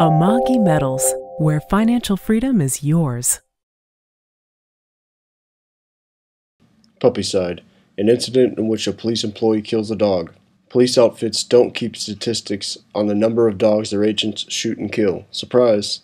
Amagi Metals, where financial freedom is yours. Puppycide, an incident in which a police employee kills a dog. Police outfits don't keep statistics on the number of dogs their agents shoot and kill. Surprise!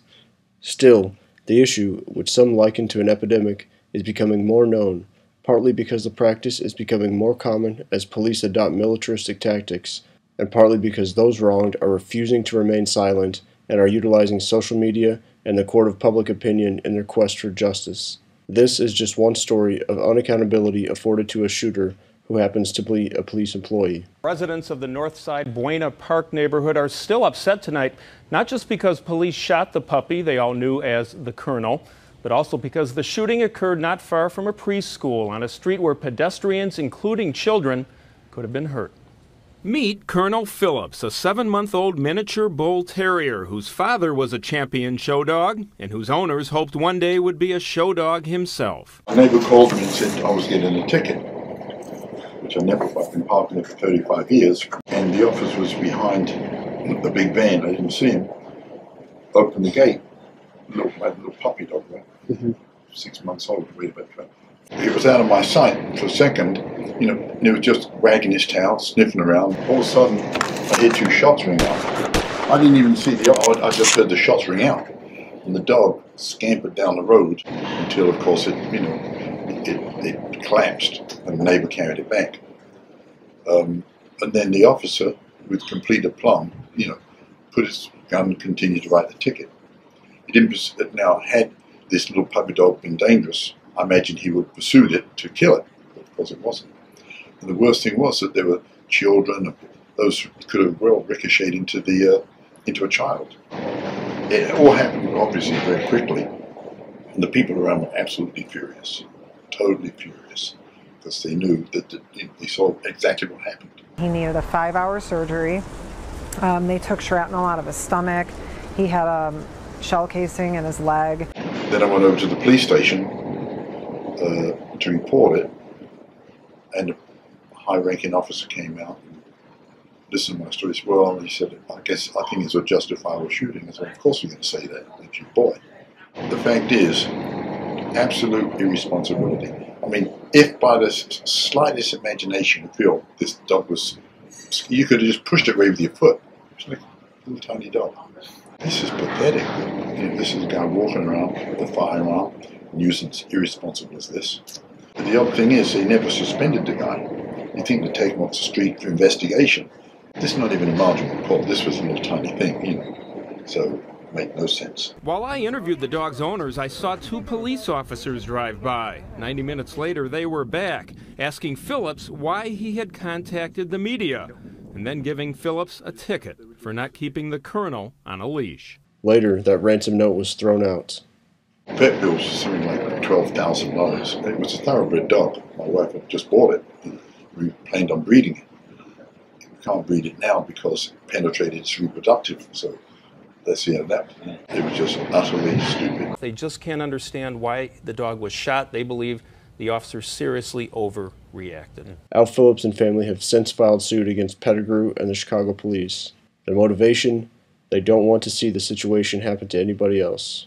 Still, the issue, which some liken to an epidemic, is becoming more known, partly because the practice is becoming more common as police adopt militaristic tactics, and partly because those wronged are refusing to remain silent and are utilizing social media and the court of public opinion in their quest for justice. This is just one story of unaccountability afforded to a shooter who happens to be a police employee. Residents of the Northside Buena Park neighborhood are still upset tonight, not just because police shot the puppy they all knew as the Colonel, but also because the shooting occurred not far from a preschool on a street where pedestrians, including children, could have been hurt. Meet Colonel Phillips, a seven month old miniature bull terrier whose father was a champion show dog and whose owners hoped one day would be a show dog himself. A neighbor called me and said I was getting a ticket which I never, I've been parking there for 35 years, and the officer was behind the big van, I didn't see him, opened the gate, little, my little puppy dog, right? Mm-hmm. Six months old, weighed about 12. He was out of my sight for a second, you know, he was just wagging his tail, sniffing around. All of a sudden, I hear two shots ring out. I didn't even see the, I just heard the shots ring out. And the dog scampered down the road until, of course, it, you know, it, it collapsed and the neighbor carried it back. Um, and then the officer, with complete aplomb, you know, put his gun and continued to write the ticket. Didn't now had this little puppy dog been dangerous, I imagine he would have pursued it to kill it, but of course it wasn't. And the worst thing was that there were children, those could have well ricocheted into the uh, into a child. It all happened obviously very quickly, and the people around were absolutely furious totally furious because they knew that the, they saw exactly what happened. He needed a five hour surgery. Um, they took shrapnel out of his stomach. He had a shell casing in his leg. Then I went over to the police station uh, to report it, and a high ranking officer came out and listened to my story as well. And he said, I guess I think it's a justifiable shooting. I said, Of course, we're going to say that. That's your boy. The fact is, absolute irresponsibility. I mean, if by the slightest imagination you feel this dog was, you could have just pushed it away with your foot. It's like a little tiny dog. This is pathetic. You know, this is a guy walking around with a firearm, nuisance, irresponsible as this. But the odd thing is, he never suspended the guy. You think to take him off the street for investigation. This is not even a marginal report. This was a little tiny thing, you know. So make no sense. While I interviewed the dog's owners, I saw two police officers drive by. 90 minutes later, they were back, asking Phillips why he had contacted the media, and then giving Phillips a ticket for not keeping the colonel on a leash. Later, that ransom note was thrown out. Pet bill was something like $12,000. It was a thoroughbred dog. My wife had just bought it. We planned on breeding it. We can't breed it now because it penetrated its reproductive, so that's the end of that. It was just utterly stupid. They just can't understand why the dog was shot. They believe the officer seriously overreacted. Al Phillips and family have since filed suit against Pettigrew and the Chicago police. Their motivation? They don't want to see the situation happen to anybody else.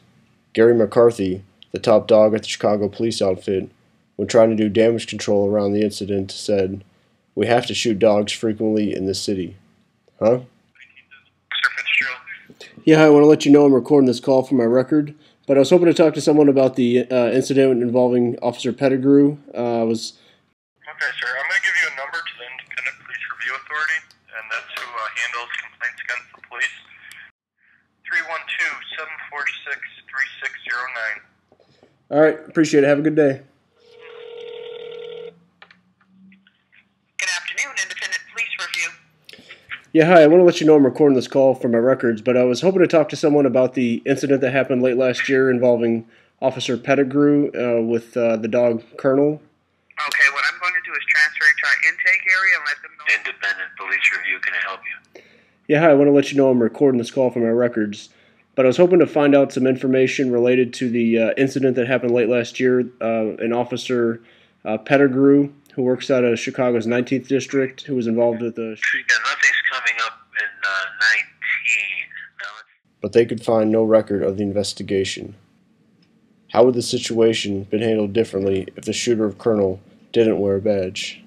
Garry McCarthy, the top dog at the Chicago police outfit, when trying to do damage control around the incident, said, We have to shoot dogs frequently in this city. Huh? Yeah, I want to let you know I'm recording this call for my record, but I was hoping to talk to someone about the uh, incident involving Officer Pettigrew. Uh, was okay, sir. I'm going to give you a number to the Independent Police Review Authority, and that's who uh, handles complaints against the police. 312-746-3609. All right, appreciate it. Have a good day. Good afternoon, Independent Police Review. Yeah, hi. I want to let you know I'm recording this call for my records, but I was hoping to talk to someone about the incident that happened late last year involving Officer Pettigrew uh, with uh, the dog Colonel. Okay, what I'm going to do is transfer you to our intake area and let them know. Independent Police Review, can I help you? Yeah, hi. I want to let you know I'm recording this call for my records, but I was hoping to find out some information related to the uh, incident that happened late last year. Uh, an officer, uh, Pettigrew, who works out of Chicago's 19th district, who was involved with the. Nothing's coming up in uh, 19. No, but they could find no record of the investigation. How would the situation been handled differently if the shooter of Colonel didn't wear a badge?